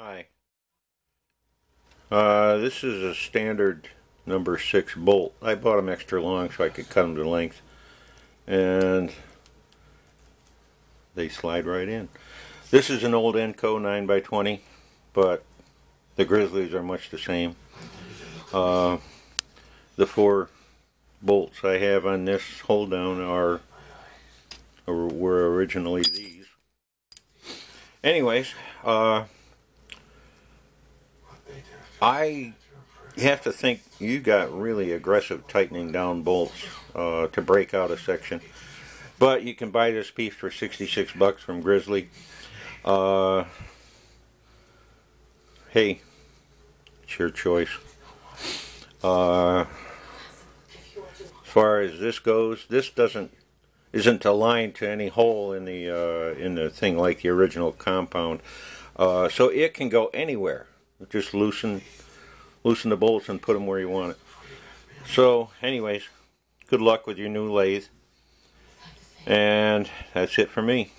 Hi. Uh, this is a standard number 6 bolt. I bought them extra long so I could cut them to length. And they slide right in. This is an old Enco 9x20, but the Grizzlies are much the same. Uh, the four bolts I have on this hold down are, were originally these. Anyways, uh, I have to think you got really aggressive tightening down bolts uh, to break out a section. But you can buy this piece for 66 bucks from Grizzly. Uh, hey, it's your choice. Uh, as far as this goes, this doesn't isn't aligned to any hole in the uh, in the thing like the original compound, uh, so it can go anywhere. Just loosen loosen the bolts and put them where you want it. So, anyways, good luck with your new lathe. And that's it for me.